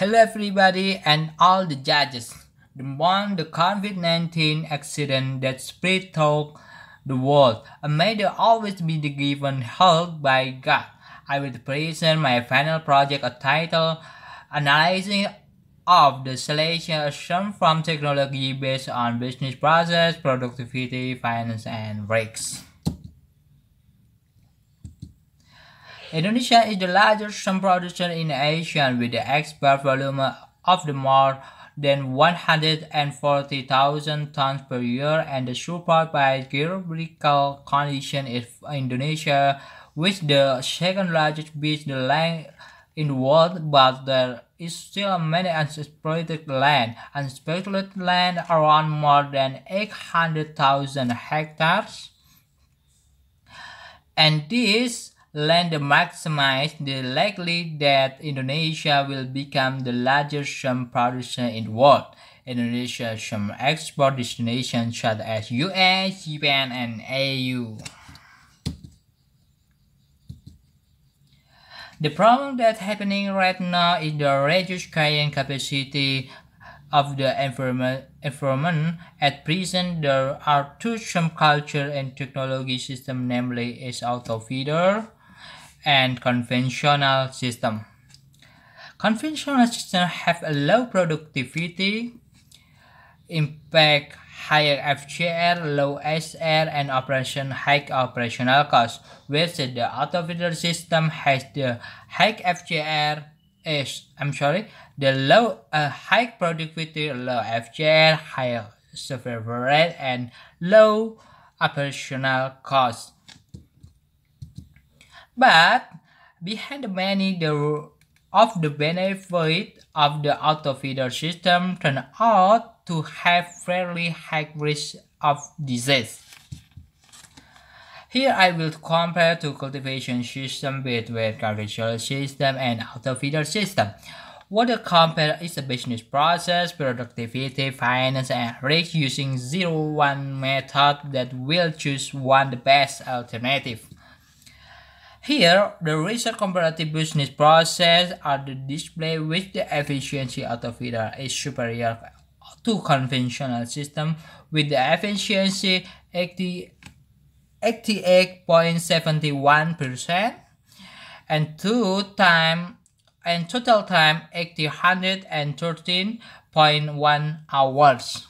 Hello everybody and all the judges. The one the COVID-19 accident that spread through the world, may they always be the given help by God. I will present my final project a title Analyzing of the selection assumption from technology based on business process, productivity, finance, and risks. Indonesia is the largest shrimp producer in Asia with the export volume of the more than 140,000 tons per year and the support by geographical condition is Indonesia, which the second largest beach land in the world, but there is still many unexploited land. Unexploited land around more than 800,000 hectares. And this land maximize the likely that Indonesia will become the largest shrimp producer in the world. Indonesia shrimp export destinations such as US, Japan, and AU. The problem that's happening right now is the reduced carrying capacity of the environment, environment. At present, there are two shrimp culture and technology systems, namely is auto feeder and conventional system. Conventional systems have a low productivity, impact higher FCR, low SR, and operation high operational cost, whereas the auto feeder system has the high FCR is I'm sorry, the low uh, high productivity, low FCR, high survival rate, and low operational cost. But behind the many the of the benefit of the auto feeder system turn out to have fairly high risk of disease. Here I will compare two cultivation system between conventional system and auto feeder system. What I compare is the business process, productivity, finance, and risk using zero-one method that will choose one the best alternative. Here, the research comparative business process are the display which the efficiency of the feeder is superior to conventional system with the efficiency 88.71% and two time and total time 813.1 hours.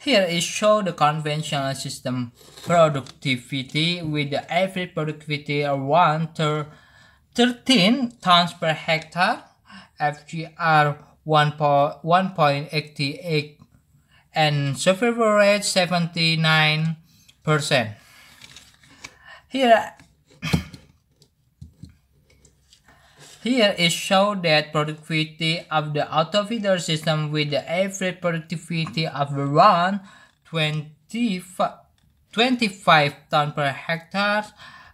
Here is show the conventional system productivity with the average productivity around 13 tons per hectare, FCR 1.88 and survival rate 79%. Here Here is shown that productivity of the auto feeder system with the average productivity of around 25, 25 ton per hectare,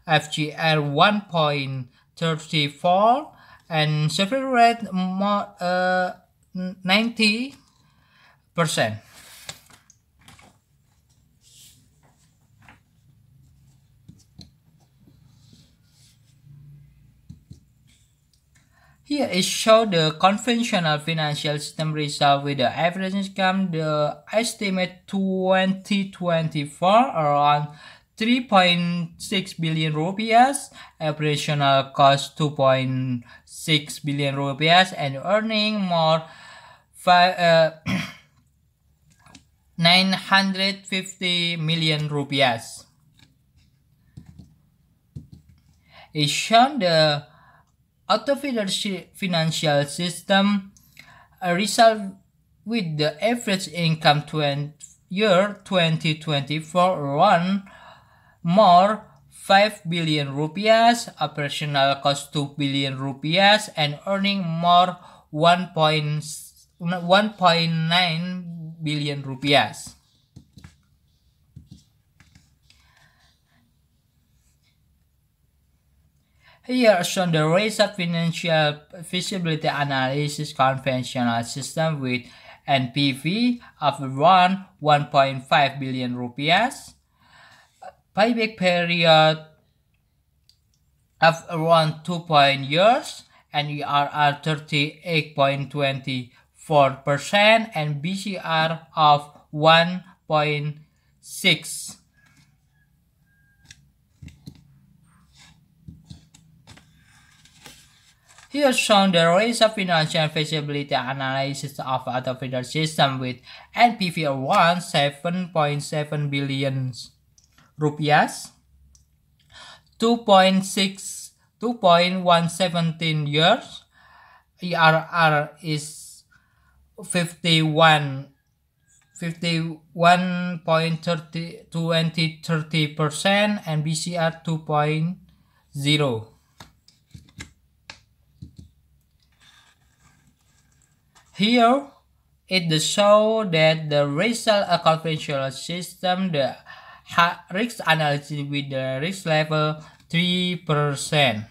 FCR 1.34 and survival rate more, uh, 90 Here is show the conventional financial system result with the average income, the estimate 2024 around 3.6 billion rupiahs, operational cost 2.6 billion rupiahs, and earning more five, uh, 950 million rupiahs. It shown the auto feeder financial system result with the average income 20, year 2024 one more 5 billion rupiahs, operational cost 2 billion rupiahs, and earning more 1.9 billion rupiahs. Here shown the of financial feasibility analysis conventional system with NPV of around 1.5 billion rupiahs, payback period of around 2 point years and ERR 38.24% and BCR of 1.6. Here shown the of financial feasibility analysis of auto feeder system with NPV around 7.7 billion rupiahs, 2.6 2.117 years, ERR is 51 51.30 percent and BCR 2.0. Here, it does show that the result a conventional system, the risk analysis with the risk level 3%.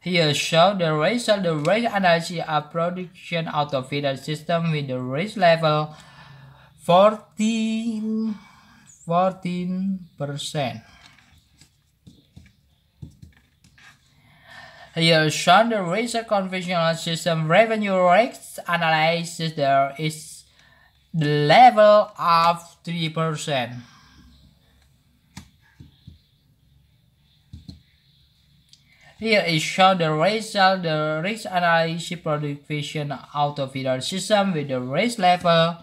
Here show the result the risk analysis of production auto feeder system with the risk level 14 14%. Here uh, shown the Razor conventional system revenue rates analysis there is the level of 3%. Here is shown the result uh, the risk analysis production auto feeder system with the risk level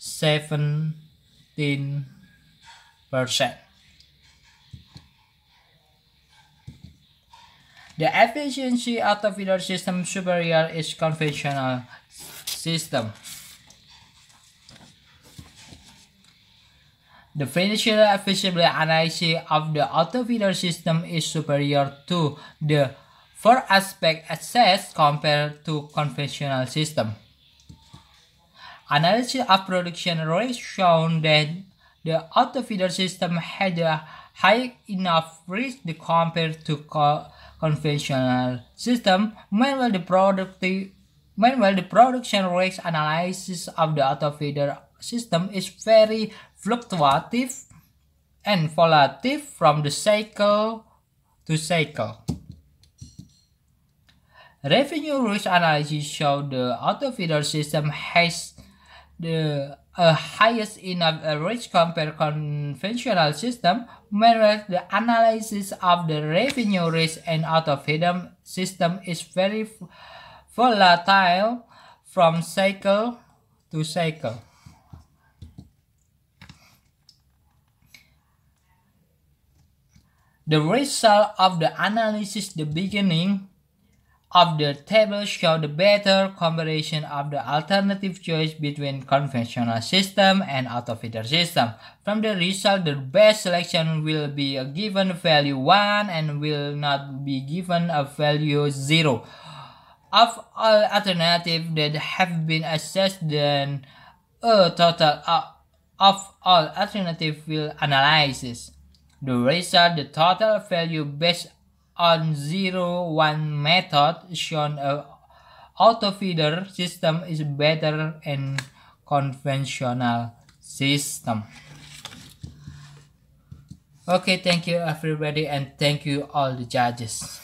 17%. The efficiency of the feeder system superior is conventional system. The financial efficiency analysis of the auto feeder system is superior to the four aspect assessed compared to conventional system. Analysis of production rates shown that the auto feeder system had a high enough risk compared to conventional system, meanwhile the productive meanwhile the production rates analysis of the auto feeder system is very fluctuative and volatile from the cycle to cycle. Revenue risk analysis show the auto feeder system has the a highest in average compared conventional system, whereas the analysis of the revenue risk and auto feeder system is very volatile from cycle to cycle. The result of the analysis the beginning of the table show the better combination of the alternative choice between conventional system and auto feeder system. From the result, the best selection will be a given value 1 and will not be given a value 0. Of all alternatives that have been assessed, then a total of all alternatives will analyze. The result, the total value based on zero one method shown a uh, auto feeder system is better in conventional system. Okay thank you everybody and thank you all the judges